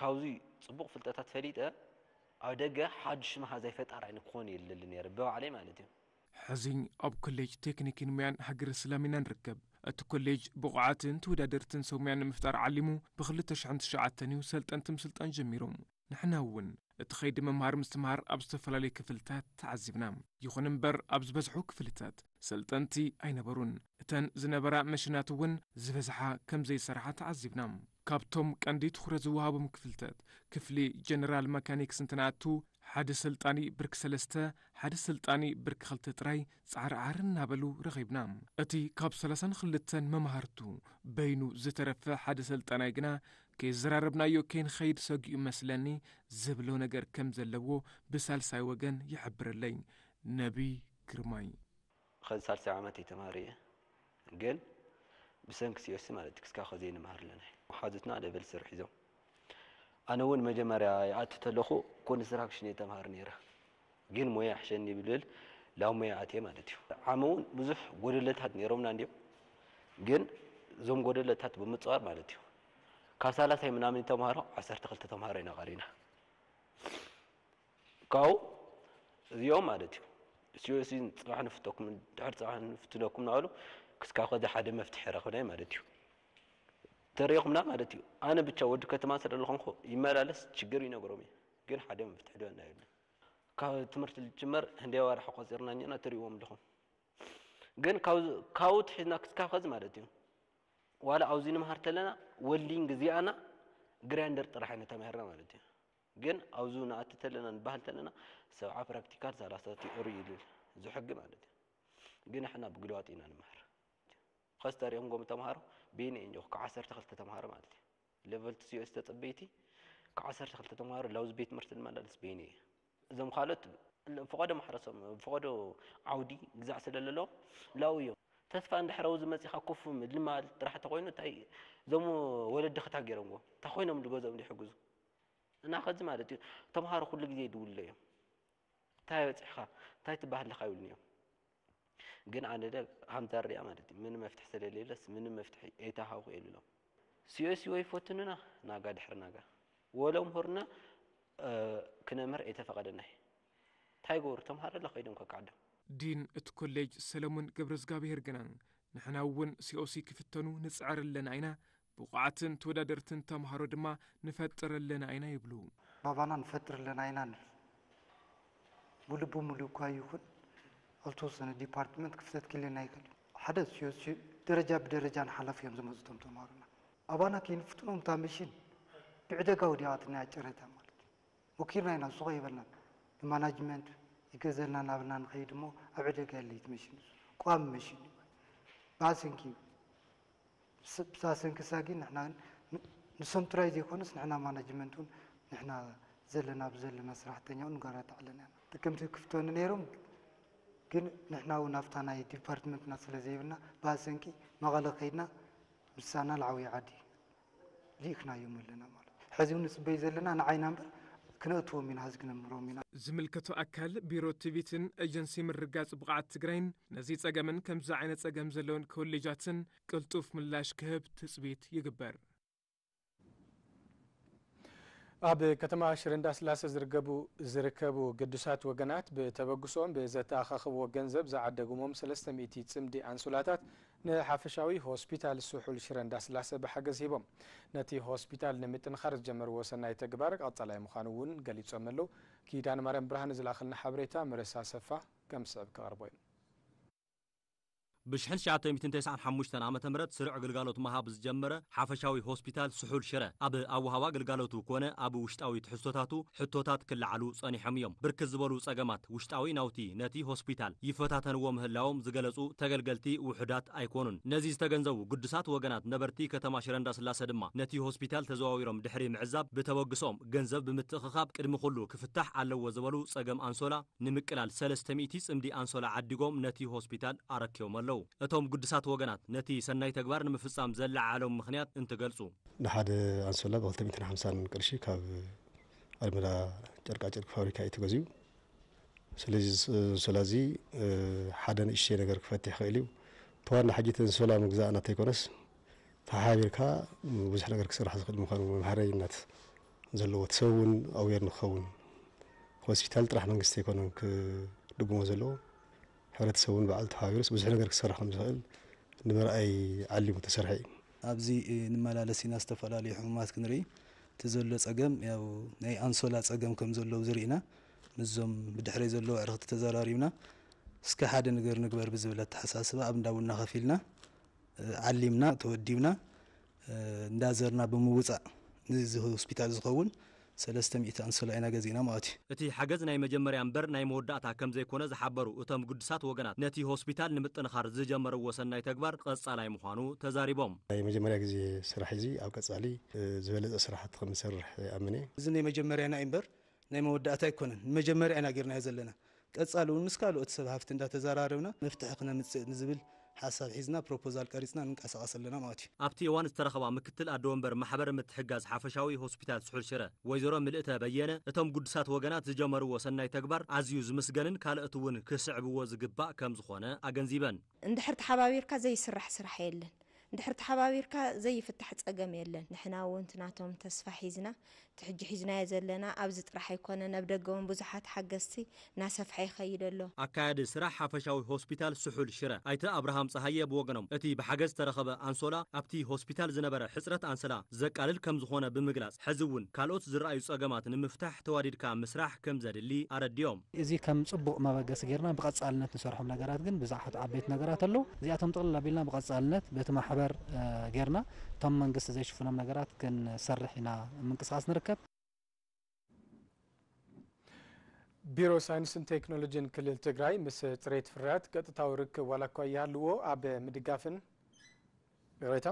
ካብዚ ፅቡቕ ፍልጠታት ፈሊጠ ኣብ ደገ ሓዱሽ መሃዛይ ፈጣራይ ንክኾን የለሊ ነይረ ብባዕለይ ማለት እዩ ሕዚ ኣብ ኮሌጅ ቴክኒክን ሞያን ሃገረ ሰላም ኢና ንርከብ እቲ ኮሌጅ ብቑዓትን ተወዳደርትን ሰሙያ ንምፍጣር ዓሊሙ ብ299 እዩ ሰልጠን ትምስልጣን ጀሚሮም ንሕና እውን እቲ ኸይዲ ምምሃር ምስትምሃር ኣብ ዝተፈላለዩ ክፍልታት ተዓዚብና ይኹን እምበር ኣብ ዝበዝሑ ክፍልታት ሰልጠንቲ ኣይነበሩን እተን ዝነበራ መሽናት እውን ዝበዝሓ ከም ዘይሰርሓ ተዓዚብና ካብቶም ቀንዲ ትኹረት ዝወሃቦም ክፍልታት ክፍሊ ጀነራል መካኒክስ እንትንኣቱ ሓደ ስልጣኒ ብርኪ ሰለስተ ሓደ ስልጣኒ ብርኪ ክልተ ጥራይ ጻዕርዓር እናበሉ ረኺብና እቲ ካብ 32 ልተን መምሃርቱ በይኑ ዝተረፈ ሓደ ሰልጣናይ ግና ከይዘራረብናዮ ከይንኸይድ ሰጊኡ መስለኒ ዝብሎ ነገር ከም ዘለዎ ብሳልሳይ ወገን ይሕብረለይ ነቢይ ግርማይ ከዚ ሳልሳይ ዓመተይ ተማሃሪ እየ ግን ብሰንኪ ስዮሲ ማለት እዩ ክስካብ ንምሃር ኣለና ሓዙትና ደበል ስርሕ ሒዞም ኣነ እውን መጀመርያ ይኣቲ ተለኹ ኮንስትራክሽን የተምሃር ነይረ ግን ሞያ ሕሸኒ ብልብል ላብ ሞያ ኣትየ ማለት እዩ ዓመ እውን ብዙሕ ጎደለታት ነይሮምና እንዲም ግን እዞም ጎደለታት ብምፅዋር ማለት እዩ ካብ ሳላሳይ ምናምን ተምሃሮ 12 ተምሃሮ ኢና ካብኡ እዚኦም ማለት እዩ እስኡ ፅባሕ ንፍኩም ድሕር ፅባሕ ንፍትነኩም ናበሉ ክስካብ ከዚ ሓደ መፍትሒ ረኽብናይ ማለት እዩ ተሪኹምና ማለት እዩ ኣነ ብቻ ወዲ ከተማ ስለለኾንኩ ይመላለስ ችግር ይነግሮም እየ ግን ሓደ መፍትሒ ድበና የሉ ካብ ትምህርቲ ዝጅመር ህንደይ ዋርሓ ቆፂርና ና ትርእዎም ኣለኹም ግን ካብኡ ትሒዝና ክስካብ ከዚ ማለት እዩ ዋላ ኣብዚ ንምሃር ተለና ወሊን ግዜኣና ግራንደር ጥራሕ ነ ተማሂርና ማለት እዩ ግን ኣብዙ ንኣቲ ተለና ንባህል ተለና ሰብዓ ፕራክቲካል ሳላሳት ሩ ይልል ዝሕጊ ማለት እዩ ግን ሕና ብግልዋጥ ኢና ንምሃር ከስተሪኹም ጎም ተምሃሮ بيني إنجو كعسر تخلت تمهار مالتي ليفل تسي أست تبيتي كعسر تخلت تمهار لوز بيت مرت المدرس بيني زم خالد فقدوا محرسهم فقدوا عودي جزع سللو لاوي تسفى عند حروز مسي خكوف من ما راح تقوينه تاي زم ولد دخلت عجرمو تقوينه من جوزهم دي حجوز أنا خذ مالتي تمهار كل جديد ولا يوم تاي تصحى تاي تبهر لخيول ግን ኣነ ደ ከምታ ሪኣ ማለት እዩ ምንም መፍትሒ ስለሌለስ ምንም መፍትሒ ኣይታሃኹ የልሎም ሲዮሲ ወይ ፈትንና ናጋ ድሕርናጋ ወሎ ምሁርና ክነምህር ኣይተፈቐደናይ እንታይ ገብሩ ተምሃሮ ለ ኸይዶም ከካዓዶም ዲን እቲ ኮሌጅ ሰለሙን ገብረ እግዚኣብሔር ግና ንሕና እውን ሲኦሲ ክፍተኑ ንፅዕር ኣለና ኢና ብቑዓትን ተወዳደርትን ተምሃሮ ድማ ንፈጥር ኣለና ኢና ይብሉ ባባና ንፈጥር ኣለና ኢና ንብል ሙሉብ ሙሉእ እኳ ይኹን ዝተወሰነ ዲፓርትመንት ክፍተት ክልልና ይክእል እዩ ሓደ ስዮስ ደረጃ ብደረጃ ንሓለፍ እዮም ዝመፁ ቶም ተማሃሩና ኣባና ከይንፍጥኖም እታ መሽን ብዕደጋ ወዲያዋትና ያጨረታ ማለት እዩ ወኪልና ኢና ንሱ ይበልና ንማናጅመንት ይገዘልና ናብና ንኸይድ እሞ ኣብ ዕደጋ የለይት መሽን እዩ ቋሚ መሽን እዩ ባስንኪ ብሳስንክሳ ግን ንሕና ንሶም ጥራይ ዘይኮነስ ንሕና ማናጅመንት እውን ንሕና ዘለና ብዘለና ስራሕተኛ ንጋራት ኣለና ጥቅምቲ ክፍተኒ ነይሮም ግን ንሕና እውን ኣብታ ናይ ዲፓርትመንትና ስለ ዘይብልና ብኣሰንኪ መቐለ ከይድና ምሳና ላዓብዪ ዓዲ ልኢክናዮም ኣለና ማለት ሕዚ ንፅበዩ ዘለና ንዓይና እምበር ክነእትዎም ኢና ዝግነምሮም ኢና ዝምልከቶ ኣካል ቢሮ ትቢትን ኤጀንሲ ምርጋፅ ብቕዓት ትግራይን ነዚ ጸገምን ከምዚ ዓይነት ጸገም ዘለውን ኮሌጃትን ቅልጡፍ ምላሽ ክህብ ትፅቢት ይግበር ኣብ ከተማ ሽረ እንዳስላሴ ዝርከቡ ዝርከቡ ቅዱሳት ወገናት ብተበግሶም ብዘተኣኻኽብዎ ገንዘብ ዝዓደግሞም 3 ዝዓደጉሞም 00 ፅምዲ ኣንሱላታት ንሓፈሻዊ ሆስፒታል ስሑል ሽረ እንዳስላሴ ብሓገዝ ሂቦም ነቲ ሆስፒታል ንምጥንኻር ዝጀመርዎ ሰናይ ተግባር ቀጻላይ ምዃኑ እውን ገሊፆም ኣለዉ ኪዳን ማርያም ብርሃን ዝለኣኸልና ሓበሬታ መረሳ ሰፋ ከም ስዕብ ክቐርቦ እዩ ብ995 ዓ ም ስርዕ ግልጋሎት ምሃብ ዝጀመረ ሓፈሻዊ ሆስፒታል ስሑል ሽረ ኣብ ኣወሃባ ግልጋሎቱ ኮነ ኣብ ውሽጣዊ ትሕዝቶታቱ ሕቶታት ክለዓሉ ጸኒሖም እዮም ብርክት ዝበሉ ጸገማት ውሽጣዊ ናውቲ ነቲ ሆስፒታል ይፈታተንዎ ምህላዎም ዝገለጹ ተገልገልቲ ውሑዳት ኣይኮኑን ነዚ ዝተገንዘቡ ግዱሳት ወገናት ነበርቲ ከተማ ሽረ እንዳስላሰ ድማ ነቲ ሆስፒታል ተዘዋዊሮም ድሕሪ ምዕዛብ ብተበግሶም ገንዘብ ብምትእኽኻብ ቅድሚ ኩሉ ክፍታሕ ኣለዎ ዝበሉ ጸገም ኣንሶላ ንምቅላል 300 ጽምዲ ኣንሶላ ዓዲጎም ነቲ ሆስፒታል ኣረኪቦም ኣሎ ኣለዉ እቶም ግድሳት ወገናት ነቲ ሰናይ ተግባር ንምፍጻም ዘለዓሎም ምኽንያት እንትገልጹ ንሓደ ኣንሶላ ብ250 ቅርሺ ካብ ኣልመዳ ጨርቃጨርቂ ፋብሪካ እዩ ተገዝኡ ስለዚ እንሶላ እዚ ሓደ ንእሽተይ ነገር ክፈትሕ ይኽእል እዩ ተዋና ሓጂት እንሶላ ምግዛእ እናተይኮነስ ተሓቢርካ ብዙሕ ነገር ክስራሕ ዝኽእል ምዃኑ መምሃረይነት ዘለዎ እቲ ሰብ እውን ኣውየር ንክኸውን ሆስፒታል ጥራሕ መንግስቲ ኣይኮነን ክድጉሞ ዘለዎ ሕብረተ ሰብ እውን በዓል ተሓባቢሩ ብዙሕ ነገር ክሰርሕ ከም ዝኽእል ንምርኣይ ዓሊሙ ተሰርሐ እዩ ኣብዚ ንመላለሲ ኢና ዝተፈላለዩ ሕሙማት ክንርኢ እቲ ዘሎ ፀገም ያው ናይ ኣንሶላ ፀገም ከም ዘለዉ ዝርኢና ምዞም ብድሕሪ ዘለዉ ኣዕርክቲ ተዘራሪብና እስከ ሓደ ነገር ንግበር ብዝብል ኣተሓሳስባ ኣብ እንዳቡና ከፍ ኢልና ዓሊምና ተወዲብና እንዳዘርና ብምውፃእ ንዚ ሆስፒታል ዝኸውን 300 ኣንሶላ ኢና ገዚእና ማለት እዩ እቲ ሓገዝ ናይ መጀመርያ እምበር ናይ መወዳእታ ከም ዘይኮነ ዝሓበሩ እቶም ግድሳት ወገናት ነቲ ሆስፒታል ንምጥንኻር ዝጀመርዎ ሰናይ ተግባር ቀጻላይ ምዃኑ ተዛሪቦም ናይ መጀመርያ ግዜ ስራሕ እዚ ኣብ ቀጻሊ ዝበለፀ ስራሕቲ ከምዝሰርሕ ኣምነ እዚ ናይ መጀመርያና እዩ እምበር ናይ መወዳእታ ኣይኮነን ንመጀመርያ ኢና ጌርናዮ ዘለና ቀጻሊ እውን ምስ ካልኦት ሰብ ሃፍቲ እንዳተዘራረብና መፍትሒ ክነምፅእ ንዝብል حساب حزنا بروبوزال كاريسنا نقصص لنا ماتي ابتي وان استرخوا مكتل ادومبر محبر متحجز حفشاوي هوسبيتال سحول شره وزيره ملئتا بينه اتم قدسات وغنات زجمر وسناي تكبر عزيز مسغنن كالاتون كسعب وزغبا كم زخونه اغنزيبن اندحرت حبابيركا زي سرح سرح يلن دحرت حبابيركا زي فتحت اقام يلن نحنا وانتناتهم تسفح حيزنا ሕጂ ሒዝናዮ ዘለና ኣብዚ ጥራሕ ኣይኮነ ኣብ ደገ እውን ብዙሓት ሓገዝቲ እናሰፍሐ ይኸይድ ኣሎ ኣካየዲ ስራሕ ሓፈሻዊ ሆስፒታል ስሑል ሽረ ኣይተ ኣብርሃም ፀሃየ ብወገኖም እቲ ብሓገዝ ዝተረኸበ ኣንሶላ ኣብቲ ሆስፒታል ዝነበረ ሕፅረት ኣንስላ ዘቃልል ከም ዝኾነ ብምግላጽ ሕዚ እውን ካልኦት ዝረኣዩ ፀገማት ንምፍታሕ ተዋዲድካ ምስራሕ ከም ዘድሊ ኣረድዮም እዚ ከም ፅቡቅ መበገሲ ጌርና ብቐፃልነት ንሰርሖም ነገራት ግን ብዙሓት ዓበይት ነገራት ኣለው እዚኣቶም ጥቕልል ኣቢልና ብቐፃልነት በቲ ማሕበር ጌርና እቶም መንግስቲ ዘይሽፍኖም ነገራት ክንሰርሕ ኢና ምንቅስቃስ ንርከብ ቢሮ ሳይንስን ቴክኖሎጂን ክልል ትግራይ ምስ ፅሬት ፍርያት ቀጥታዊ ርክብ ዋላ እኳ ይሃልዎ ኣብ ምድጋፍን ሬታ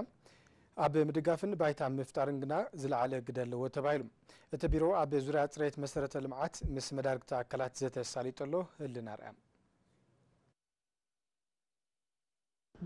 ኣብ ምድጋፍን ባይታ ምፍጣርን ግና ዝለዓለ ግደ ኣለዎ ተባሂሉ እቲ ቢሮ ኣብ ዙርያ ፅሬት መሰረተ ልምዓት ምስ መዳርግቲ ኣካላት ዘተሳሊጠሎ ህልና ርያ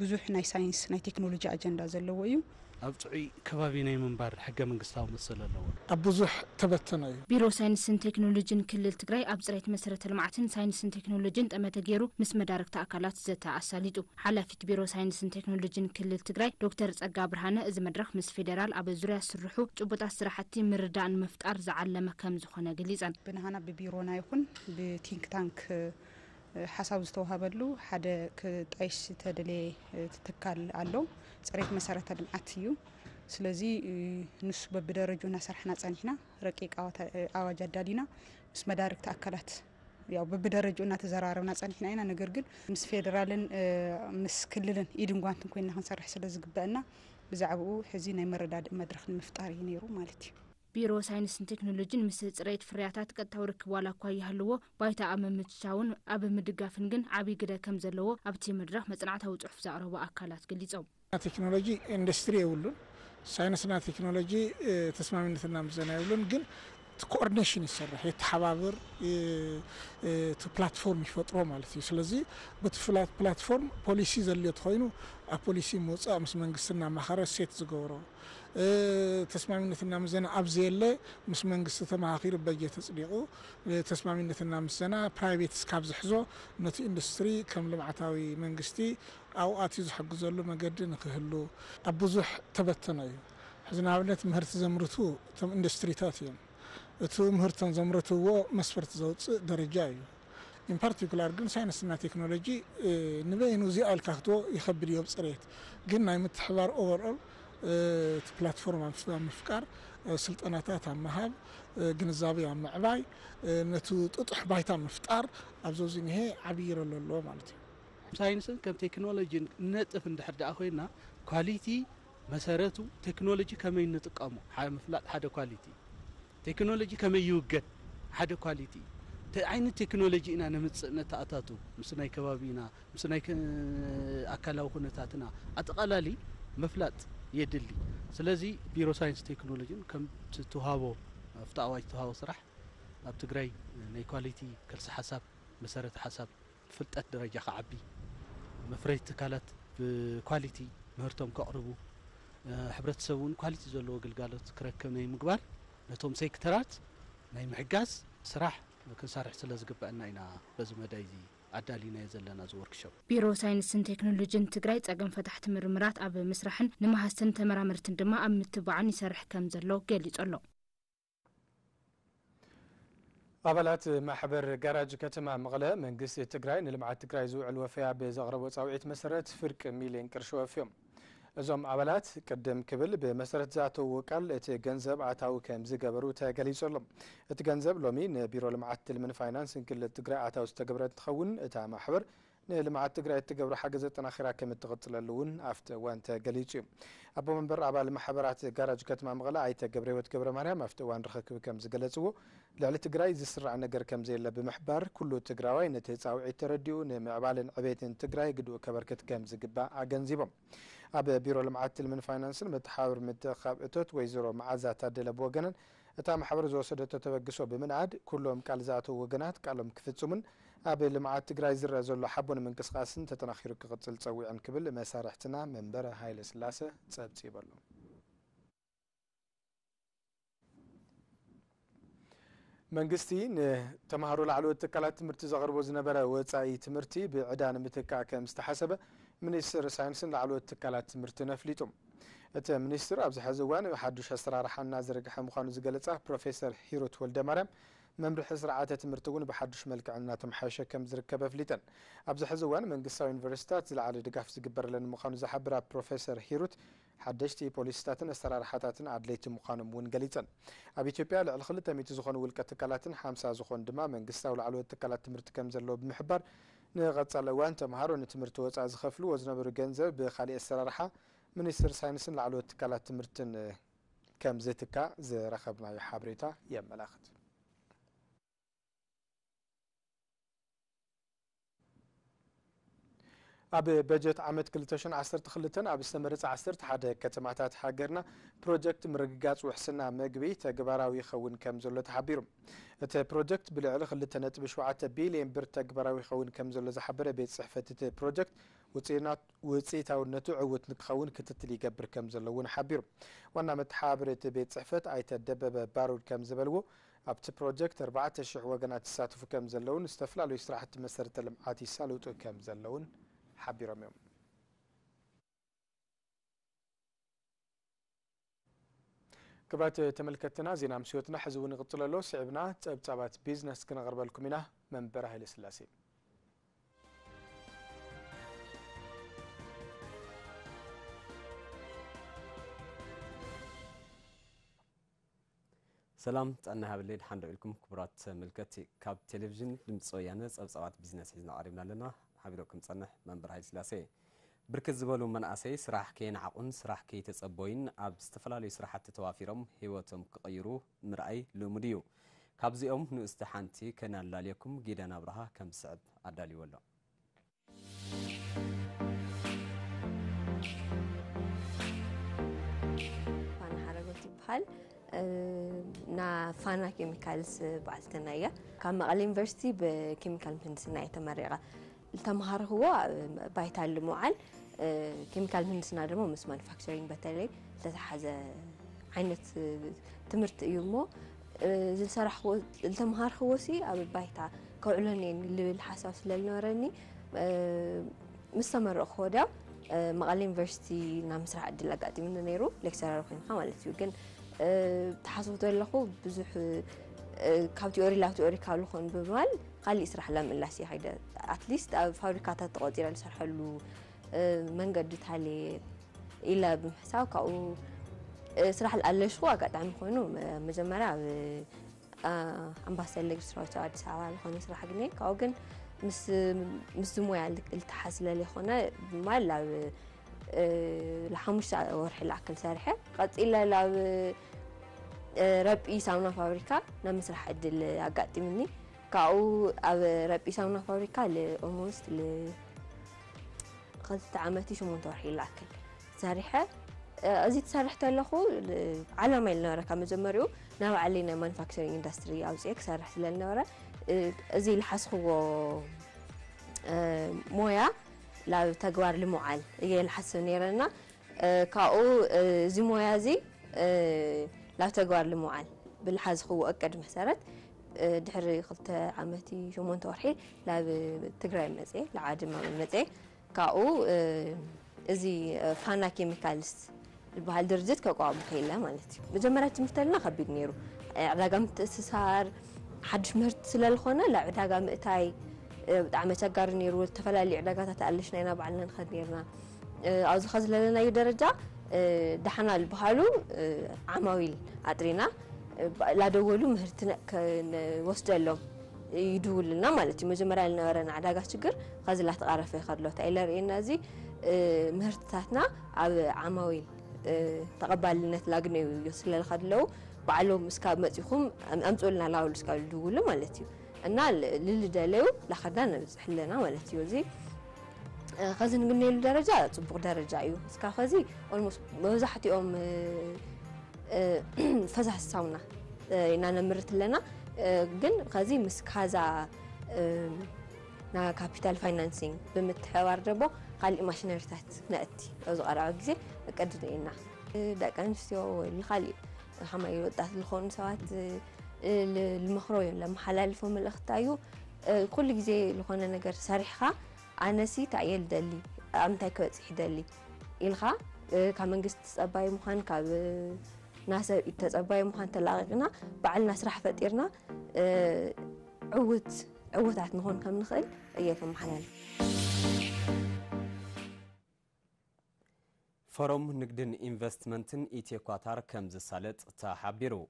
ብዙሕ ናይ ሳይንስ ናይ ቴክኖሎጂ ኣጀንዳ ዘለዎ እዩ ኣብ ጥዑይ ከባቢ ናይ ምንባር ሕገ መንግስታዊ መስል ኣለዎ ኣብ ብዙሕ ተበተነ እዩ ቢሮ ሳይንስን ቴክኖሎጂን ክልል ትግራይ ኣብ ፅሬት መሰረተ ልምዓትን ሳይንስን ቴክኖሎጂን ጠመተ ገይሩ ምስ መዳርክቲ ኣካላት ዘተ ኣሳሊጡ ሓላፊት ቢሮ ሳይንስን ቴክኖሎጂን ክልል ትግራይ ዶክተር ፀጋ ብርሃነ እዚ መድረክ ምስ ፌደራል ኣብ ዙርያ ዝስርሑ ጭቡጣት ስራሕቲ ምርዳእ ንምፍጣር ዝዓለመ ከም ዝኾነ ገሊፀን ብናሃና ብቢሮና ይኹን ብቲንክታንክ ሓሳብ ዝተዋሃበሉ ሓደ ክጣይሽ ተደለየ ትትካል ኣሎ ፅሬት መሰረተ ልምዓት እዩ ስለዚ ንሱ በብደረጅኡ እናሰርሕና ፀኒሕና ረቂቅ ኣዋጅ ኣዳሊና ምስ መዳርግቲ ኣካላት ያው በብደረጅኡ እናተዘራረብና ፀኒሕና ኢና ነገር ግን ምስ ፌደራልን ምስ ክልልን ኢድን ጓንትን ኮይንና ክንሰርሕ ስለ ዝግበአና ብዛዕባኡ ሕዚ ናይ መረዳድእ መድረክ ንምፍጣር እዩ ነይሩ ማለት እዩ ቢሮ ሳይንስን ቴክኖሎጂን ምስ ፅሬት ፍርያታት ቀጥታዊ ርክብ እኳ ይህልዎ ባይታ ኣብ ምምችቻውን ኣብ ምድጋፍን ግን ዓብዪ ግደ ከም ዘለዎ ኣብቲ መድረክ መፅናዕታዊ ፅሑፍ ዘቕረቡ ኣካላት ገሊፆም ቴክኖሎጂ ኢንዱስትሪ የብሉን ሳይንስና ቴክኖሎጂ ተስማሚነትና ምዘና የብሉን ግን ኮኦርዲኔሽን ይሰርሕ የተሓባብር እቲ ፕላትፎርም ይፈጥሮ ማለት እዩ ስለዚ በቲ ፕላትፎርም ፖሊሲ ዘድልዮ ተኮይኑ ኣብ ፖሊሲ ምውፃእ ምስ መንግስቲ እናማኸረ ሴት ዝገብሮ ተስማሚነትና ምዘና ኣብዚ የለ ምስ መንግስቲ ተመካኪሩ በጀ ተፅዲቁ ተስማሚነትና ምዘና ፕራይቬት ካብ ዝሕዞ ነቲ ኢንዱስትሪ ከም ልምዓታዊ መንግስቲ ኣብኡ ኣትዩ ዝሕግዘሉ መገዲ ንክህሉ ኣብ ብዙሕ ተበተነ እዩ ሕዚ ንኣብነት ምህርቲ ዘምርቱ እቶም ኢንዱስትሪታት እዮም እቲ ምህርተን ዘምረትዎ መስፈርቲ ዘውፅእ ደረጃ እዩ ኢን ፓርቲኩላር ግን ሳይንስና ቴክኖሎጂ ንበይኑ እዚ ኣልካ ክትቦ ይከብድ እዮ ብፅሬት ግን ናይ ምትሕባር ኦቨርኦል እቲ ፕላትፎርም ኣብ ምፍቃር ስልጠናታት ኣብ ምሃብ ግንዛቤ ኣብ ምዕባይ ነቲ ጥጡሕ ባይታ ምፍጣር ኣብዚ ዚ እኒሄ ዓብይ ረሎ ኣለዎ ማለት እዩ ሳይንስን ከም ቴክኖሎጂን ነጥፍ እንድሕር ደኣ ኮይና ኳሊቲ መሰረቱ ቴክኖሎጂ ከመይ ንጥቀሙ ምፍላጥ ሓደ ኳሊቲ تكنولوجي كما يوجد حدا كواليتي عين التكنولوجي إنا مثلاً نتأتاتو مثلنا مثلاً مثلنا أكلوا كنا تاتنا أتقلالي مفلات يدلي سلازي بيرو ساينس تكنولوجي كم تهابو فتاوي تهابو صراح أبتغري ني كواليتي كلس حساب مسارة حساب فلت درجة عبي مفريت كالات بكواليتي مهرتهم كأربو حبرت سوون كواليتي زولو قلقالت كركم ني مقبال نتوم سيكترات ناي محجاز سراح كنسرح سلا زقبنا هنا بزم دايزي أدالينا يزلنا زو وركشوب بيرو ساينس ان تكنولوجي تجريت تقم فتحت مرمرات اب مسرحن نما هستن تمرامر تندما ام متبعن يسرح كم زلو غليصلو أبلات محبر جراج كتما مغلى من قصة تقرأي نلمع تقرأي زوع الوفاة بزغرب وصاوعة مسرات فرق ميلين كرشوا فيهم እዞም ኣባላት ቅድም ክብል ብመሰረት ዝኣተውዎ ቃል እቲ ገንዘብ ኣታዊ ከም ዝገበሩ ተገሊጹ ኣሎ እቲ ገንዘብ ሎሚ ንቢሮ ልምዓት ትልምን ፋይናንስን ክልል ትግራይ ኣታዊ ዝተገብረ እንትኸውን እታ ማሕበር ንልምዓት ትግራይ እትገብሮ ሓገዘ ጠናኺራ ከም እትቕፅለሉ እውን ኣብቲ እዋን ተገሊጹ እዩ ኣቦ መንበር ኣባል ማሕበራት ጋራጅ ከተማ መቐለ ኣይተ ገብረ ህይወት ገብረ ማርያም ኣብቲ እዋን ርክክብ ከም ዝገለጽዎ ልዕሊ ትግራይ ዝስራዕ ነገር ከም ዘየለ ብምሕባር ኩሉ ትግራዋይ ነቲ ፃውዒት ተረዲኡ ንምዕባልን ዕቤትን ትግራይ ግድኡ ከበርክት ከም ዝግባእ ኣገንዚቦም ኣብ ቢሮ ልምዓት ትልምን ፋይናንስን ምትሓብር ምትኻብ እቶት ወይዘሮ መዓዛ ታደለ ብወገነን እታ ማሕበር ዝወሰደቶ ተበግሶ ብምንኣድ ኩሎም ቃል ዝኣተዉ ወገናት ቃሎም ክፍፅሙን ኣብ ልምዓት ትግራይ ዝረአ ዘሎ ሓቦን ምንቅስቃስን ተጠናኺሩ ክቕፅል ፀዊዕን ክብል መሳርሕትና መንበረ ሃይለ ስላሴ ፀብፂበሉ መንግስቲ ንተምሃሮ ላዕለወት ትካላት ትምህርቲ ዘቕርቦ ዝነበረ ወፃኢ ትምህርቲ ብዕዳ ንምትካእ ከም ዝተሓሰበ ሚኒስትር ሳይንስን ላዕሎት ትካላት ትምህርትን ኣፍሊጡ እቲ ሚኒስትር ኣብዚ ሕዚ እዋን ሓዱሽ ኣሰራርሓ እናዘርግሐ ምዃኑ ዝገለጻ ፕሮፌሰር ሂሩት ወልደ ማርያም መምርሒ ስርዓተ ትምህርቲ እውን ብሓዱሽ መልክዕ እናተመሓየሸ ከም ዝርከብ ኣፍሊጠን ኣብዚ ሕዚ እዋን መንግስታዊ ዩኒቨርሲታት ዝለዓለ ድጋፍ ዝግበረለን ምዃኑ ዝሓብራ ፕሮፌሰር ሂሩት ሓደሽቲ ፖሊሲታትን ኣሰራርሓታትን ኣድለይቲ ምዃኖም እውን ገሊፀን ኣብ ኢትዮጵያ ልዕሊ 200 ዝኾኑ ውልቀ ትካላትን 50 ዝኾኑ ድማ መንግስታዊ ላዕለወት ትካላት ትምህርቲ ከም ዘለዎ ብምሕባር نغطل وان تمهارو نتمرت وزع زخفلو وزنبرو جنزب بخالي السرارحة من السرسانسن لعلو تكالات تمرتن كم زيتكا زي رخبنا يحابريتا يم ኣብ በጀት ዓመት 212 ኣብ ዝተመረፀ 11 ከተማታት ሃገርና ፕሮጀክት ምርግጋፅ ውሕስና መግቢ ተግባራዊ ይኸውን ከም ዘሎ ተሓቢሩ እቲ ፕሮጀክት ብልዕሊ 2.7 ቢልዮን ብር ተግባራዊ ይኸውን ከም ዘሎ ዝሓበረ ቤት ፅሕፈት እቲ ፕሮጀክት ውፅኢታውነቱ ዕውት ንክኸውን ክትትል ይገብር ከም ዘሎ እውን ሓቢሩ ዋና መተሓባበሪ እቲ ቤት ፅሕፈት ኣይተደበበ ባሩድ ከም ዝበልዎ ኣብቲ ፕሮጀክት 4,000 ወገናት ይሳትፉ ከም ዘለውን ዝተፈላለዩ ስራሕቲ መሰረተ ልምዓት ይሳልጡ ከም ዘለውን كبات رمام كبرت تملكتنا زين امسيوتنا حزو نغطللو صعبنا تبتابات بيزنس كنغرب لكم الى منبر هيل سلاسي سلام تانا هبلين حنا لكم كبرات ملكتي كاب تلفزيون دمصويانه صبصات بيزنس حزنا عربنا لنا حبيركم صنح منبر هاي سلاسي بركز بلو من أسي سراح كين عقون سراح كي تصبوين أب استفلالي سراحة تتوافيرم هيواتم كغيرو مرأي لومديو كابزي أم نو كنا لاليكم جيدان أبرها كم سعب أدالي ولو حال نا فانا كيميكالز بعد تنايا كان مقال إنفرستي بكيميكال مهندسنا يتمرغة التمهر هو بايتال معل كيميكال مهندسنا دمو مس مانفاكتشرينغ بتالي تتحز عينت تمرت يومو زل سرح هو التمهر هو سي أو بايتا كعلني اللي الحساس للنورني مستمر أخودا مقالي مدرستي نامسرع دلقاتي من نيرو لكسر روحين خمالتي وكن تحصلت لخو بزح كابتي أوري لاكتي أوري كابلو خون بمال خلي إسرح لهم الله سي هيدا أتليست فابريكا تتقدر إسرح آه، آه، له من قد تالي إلا بمحساو كأو إسرح الألش هو قد عم خونو مجمرة أمباسي اللي إسرح تعد سعوا لخون إسرح قني كأو قن مس مسموع التحاس للي خونا ما لا آه، لحمش ورح العقل سارحة قد إلا لو ربي سامنا فابريكا نمسرح عدل أقاتي مني acabo de haber pisado una fábrica le almost le خدت عملتي شو منتور حيل لكن سارحة آه، أزيد سارحة لخو على ما النورة كم زمريو ناو علينا manufacturing industry أو زيك سارحة للنورة آه، أزيد الحس هو آه، مويا لا تجوار لمعال هي إيه، الحس نيرنا كأو زي مويا زي لا تجوار لمعال بالحس أكد مسارت دحر خلت عمتي شو مون تورحي لا تقرأ مزي لعاجم مزي كاو ازي فانا كيميكالز البحال درجت كاو مخيلة مالتي بجمرة تمثلنا خبيق نيرو عداقا متسسار حد شمرت سلالخونا لا عداقا متاي عم تجار نيرو التفلا اللي عداقا تتقلش نينا بعلنا نخد نيرنا اوز خزلنا اي درجة دحنا البحالو عماويل عدرينا ላደወሉ ምህርትና ወስደሎም ይድውልና ማለት እዩ መጀመርያ ዝነበረና ዕዳጋ ችግር ካብዚ ላተቃረፈ ከሎ እንታይ ለርእየና እዚ ምህርትታትና ኣብ ዓማዊል ተቐባልነት ላግነዩ እዩ ስለለኸድለዉ ባዕሎም እስካብ መፂኹም ኣምፅልና ላብሉ ስካብ ዝድውሉ ማለት እዩ እና ልልደለዩ ላኸዳ ነብፅሕለና ማለት እዩ እዚ ከዚ ንግነየሉ ደረጃ ፅቡቅ ደረጃ እዩ እስካብ ከዚ መብዛሕትኦም فسح الساونا إن أنا مرت لنا جن غازي مسك هذا نا كابيتال فاينانسينج بمتحور جبو قال ما شنو ارتحت نأتي أزو أرى غزي أقدر إنا ده كان شو الخالي هما يوضح الخون سوات المخروي لما حلال فهم الأختايو كل غزي الخون أنا جر سرحها أنا سي تعيل دلي أم تكوت حدالي إلخا كمان قست أباي مخان كاب ناس يتزبايم هان تلاقينا بعلنا سرح فتيرنا عود عود عت نهون كم نخل أيكم حلال فرم نقدن إنفستمنتن إتي قطر كم زسالت تحبرو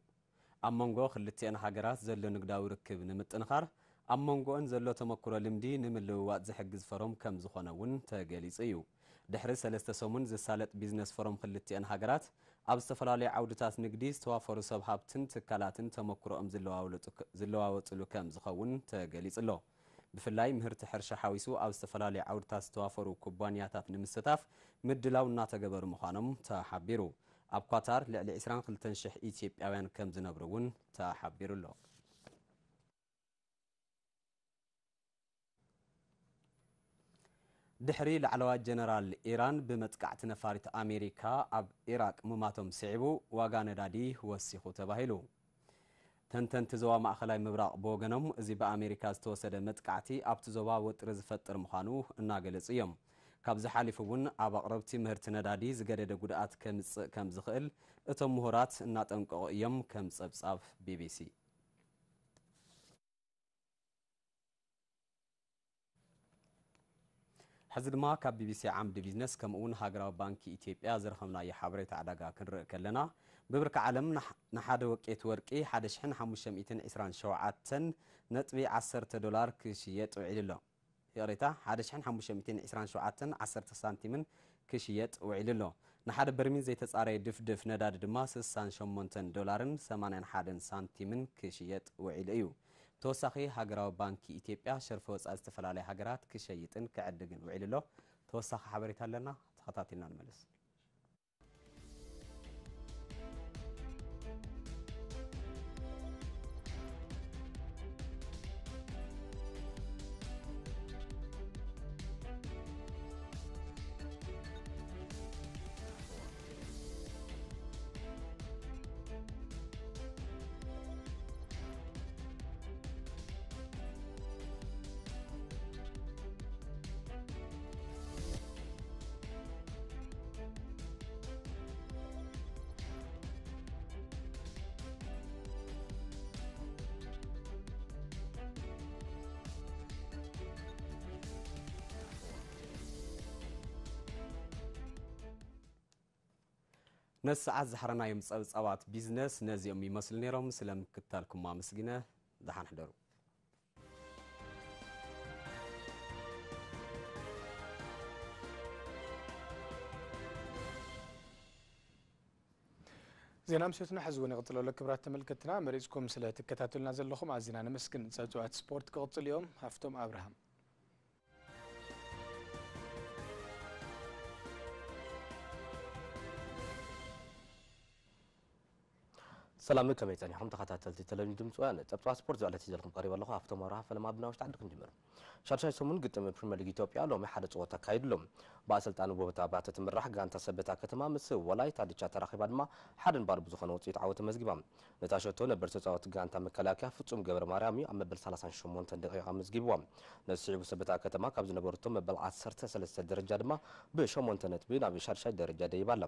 أما نقول خلتي أنا حجرات زل نقدر ركب نمتنخر أما نقول زل تمكرا لمدي نملو وقت زحجز فرم كم زخنا ون تجلس أيو دحرس لست سومن زسالت بزنس فرم خلتي أنا حجرات ኣብ ዝተፈላለዩ ዓውድታት ንግዲ ዝተዋፈሩ ሰብ ሃብትን ትካላትን ተመክሮኦም ዝለዋወጥሉ ከም ዝኸውን ተገሊጹ ኣሎ ብፍላይ ምህርቲ ሕርሻ ሓዊሱ ኣብ ዝተፈላለዩ ዓውድታት ዝተዋፈሩ ኩባንያታት ንምስታፍ ምድላው እናተገበሩ ምዃኖም ተሓቢሩ ኣብ ኳታር ልዕሊ 22000 ኢትዮጵያውያን ከም ዝነብሩ እውን ተሓቢሩ ኣሎ ድሕሪ ላዕለዋ ጀነራል ኢራን ብመጥቃዕቲ ነፋሪት ኣሜሪካ ኣብ ኢራቅ ሙማቶም ስዒቡ ዋጋ ነዳዲ ወሲኹ ተባሂሉ ተንተንቲ ዞባ ማእኸላይ ምብራቕ ብወገኖም እዚ ብኣሜሪካ ዝተወሰደ መጥቃዕቲ ኣብቲ ዞባ ወጥሪ ዝፈጥር ምዃኑ እናገለጹ እዮም ካብዚ ሓሊፉ እውን ኣብ ኣቕረብቲ ምህርቲ ነዳዲ ዝገደደ ጉድኣት ከምጽእ ከም ዝኽእል እቶም ምሁራት እናጠንቀቑ እዮም ከም ጸብጻብ ቢቢሲ ሕዚ ድማ ካብ ቢቢሲ ዓምዲ ቢዝነስ ከምኡውን ሃገራዊ ባንኪ ኢትዮጵያ ዝረኸብናዮ ሓበሬታ ዕዳጋ ክንርኢ ከለና ብብርኪ ዓለም ንሓደ ወቄት ወርቂ 1527 ነጥቢ 10 ዶላር ክሽየጥ ውዒሉ ኣሎ ይቕሬታ 1527 10 ሳንቲምን ክሽየጥ ውዒሉ ኣሎ ንሓደ በርሚን ዘይተጻረየ ድፍድፍ ነዳዲ ድማ 68 ዶላርን 81 ሳንቲምን ክሽየጥ ውዒሉ እዩ ተወሳኺ ሃገራዊ ባንኪ ኢትዮጵያ ሸርፊ ወፃኢ ዝተፈላለዩ ሃገራት ክሸይጥን ክዕድግን ውዒሉ ኣሎ ተወሳኺ ሓበሬታ ኣለና ተኸታቲልና ንመለስ نس عز حرنا يوم صوات بيزنس نزي أمي مسل نيرم سلام كتالكم ما مسجنا ده حنحضره زينا مسيتنا حزو نغطلو لك برات تملكتنا مريزكم سلا تكتاتلنا زلخم عزينا نمسكن زاتوات سبورت قطل اليوم هفتم أبراهام ሰላም ከመይ ጸኒሖም ተኸታተልቲ ቴሌቪዥን ድምፂ ወያነ ጸብጻብ ስፖርት ዝዕለት ዘለኹም ቀሪብ ኣለኹ ኣብቶም መርሃ ፈለማ ብናውሽ ተዓዲ ክንጅምር ሻድሻይ ሰሙን ግጥም ፕሪምየር ሊግ ኢትዮጵያ ሎሚ ሓደ ፀወታ ካይድሎ ብኣሰልጣን ውብህታ ባተ ትምራሕ ጋንታ ሰበታ ከተማ ምስ ወላይታ ዲቻ ተራኺባ ድማ ሓደ ንባር ብዝኾነ ውፅኢት ዓወት መዝጊባ ነታ ሸቶ ነበር ተፃወቲ ጋንታ መከላከያ ፍጹም ገብረ ማርያም እዩ ኣብ መበል 38 ደቂቃ መዝጊብዋ ነስዒቡ ሰበታ ከተማ ካብ ዝነበረቶም መበል 13 ደረጃ ድማ ብ8 ነጥቢ ናብ ሻድሻይ ደረጃ ደይባላ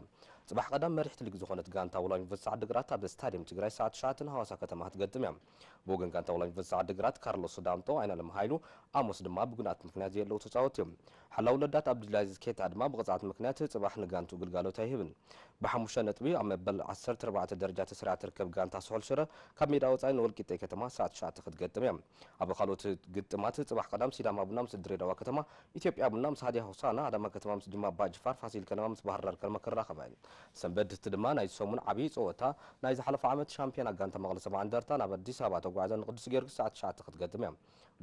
ፅባሕ ቀዳም መሪሕቲ ሊግ ዝኾነት ጋንታ ወላ ዩኒቨርስቲ ዓዲግራት ኣብ ስታድየም ትግራይ ሰዓት ሸዓትን ሐዋሳ ከተማ ክትገጥም እያ ብወገን ጋንታ ወላይታ ድግራት ካርሎስ ዳምጦ አይናለም ኃይሉ አሞስ ድማ ብጉንአት ምክንያት የለው ተጫወት እዮም ሓላውለዳት ኣብዱልዓዚዝ ኬታ ድማ ብቕፅዓት ምክንያት ፅባሕ ንጋንቱ ግልጋሎት ኣይህብን ብሓሙሽተ ነጥቢ ኣብ መበል 14 ደረጃ ተስርዓ ትርከብ ጋንታ ስሑል ሽረ ካብ ሜዳ ወፃኢ ንወልቂጤ ከተማ ሰዓት 9 ክትገጥም እያ ኣብ ካልኦት ግጥማት ፅባሕ ቀዳም ሲዳማ ቡና ምስ ድሬዳዋ ከተማ ኢትዮጵያ ቡና ምስ ሃድያ ሆሳና ኣዳማ ከተማ ምስ ድማ ባጅፋር ፋሲል ከነማ ምስ ባህርዳር ከነማ ክራኸባ እየን ሰንበድቲ ድማ ናይ ሰሙን ዓብዪ ፀወታ ናይ ዝሓለፈ ዓመት ሻምፒዮና ጋንታ መቐለ ሰብዓ እንደርታ ናብ ኣዲስ ኣበባ ተጓዕዘ ንቅዱስ ጊዮርጊስ ሰዓት 9 ክትገጥም እያ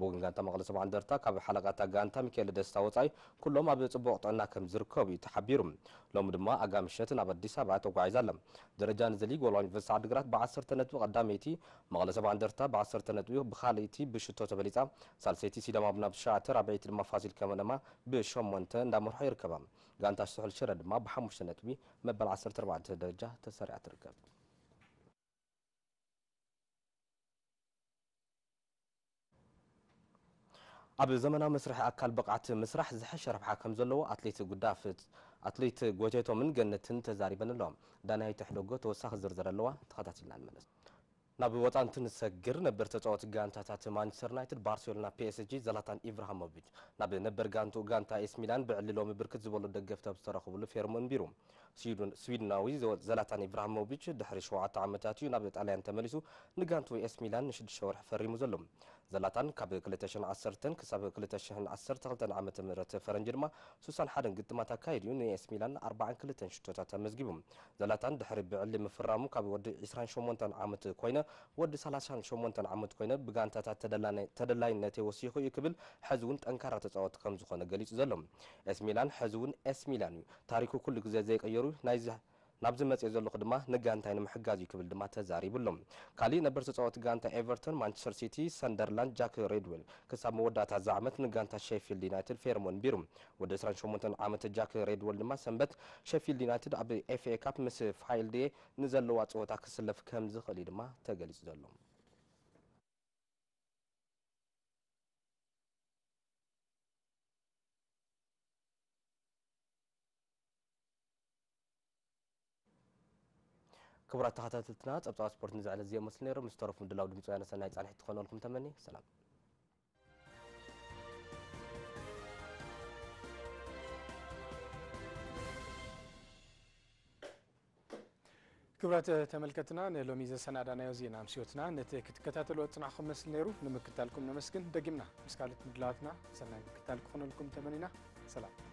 بوغن غانتا مغلس مع اندرتا كابي حلقة غانتا ميكيال دستاوتاي كل لوم ابيو تبوغ طعنا كم زركوبي تحبيرم لوم دماء اقام شتن ابا ديسا باعت وقع زالم درجان زليق والوان في ساعد قرات بعصر تنتو قداميتي مغلس مع اندرتا بعصر تنتو بخاليتي بشتو تبليتا سالسيتي سيدا مبنى بشاعت رابعيت المفاصيل كمانما بشوم منتا نامر حير كبام غانتا شتوح الشرد ما بحموش تنتوي مبال عصر تربعت درجة تسريع تركب ኣብ ዘመናዊ መስርሒ ኣካል ብቕዓት ምስራሕ ዝሐሸ ረብሓ ከም ዘለዎ ኣትሌት ጉዳፍ ኣትሌት ጎጀቶምን ገነትን ተዛሪበን ኣለዎም ዳናይት ሕደጎ ተወሳኺ ዝርዝር ኣለዋ ተኸታቲልና ንመለስ ናብ ወፃንቲ ንሰግር ነበር ተጫወቲ ጋንታታት ማንቸስተር ዩናይትድ ባርሴሎና ፒኤስጂ ዘላታን ኢብራሃሞቪች ናብ ነበር ጋንቱ ጋንታ ኤስ ሚላን ብዕሊሎሚ ብርክት ዝበሉ ደገፍቲ ኣብ ዝተረኽብሉ ፌርሞ እንቢሩ ስዊድናዊ ዘላታን ኢብራሃሞቪች ድሕሪ 7 ዓመታት እዩ ናብ ጣልያን ተመሊሱ ንጋንቱ ኤስ ሚላን ንሽዱሽተ ወርሒ ፈሪሙ ዘሎ ዘላታን ካብ 2010 ክሳብ 2012 ዓመተ ምህረት ፈረንጂ ድማ 61 ግጥማት ኣካይድ እዩ ንኤስ ሚላን 42 ሽቶታት ተመዝጊቡ ዘላታን ድሕሪ ብዕሊ ምፍራሙ ካብ ወዲ 28 ዓመት ኮይነ ወዲ 38 ዓመት ኮይነ ብጋንታታት ተደላይነት ወሲኹ እዩ ክብል ሕዚ እውን ጠንካራ ተፃወቲ ከም ዝኾነ ገሊጹ ዘሎ ኤስ ሚላን ሕዚ እውን ኤስ ሚላን እዩ ታሪኩ ኩሉ ግዜ ዘይቀየሩ ናይ ናብዚ መፅኦ ዘለኹ ድማ ንጋንታይ ንምሕጋዝ እዩ ክብል ድማ ተዛሪቡሎም ካሊእ ነበር ተፃወቲ ጋንታ ኤቨርቶን ማንቸስተር ሲቲ ሰንደርላንድ ጃክ ሬድዌል ክሳብ መወዳእታ ዛ ዓመት ንጋንታ ሼፊልድ ዩናይትድ ፌርሞ ንቢሩ ወደ 28 ዓመት ጃክ ሬድዌል ድማ ሰንበት ሼፊልድ ዩናይትድ ኣብ ኤፍኤ ካፕ ምስ ፋይልድየ ንዘለዋ ፀወታ ክስለፍ ከም ዝኽእል እዩ ድማ ተገሊጹ ዘሎ كبرات تخطات التنات أبطاء سبورت نزع لزيه مسلنير مستورف مدلاو دمتوية نسانا يتعان حيث تخونو تمني سلام كبرات تملكتنا نلوميزة سنة دانا يوزينا مسيوتنا نتي كتكتات الوطنع خمس نيرو نمكتالكم نمسكن دقيمنا مسكالة مدلاتنا سنة كتالكم لكم تمنينا سلام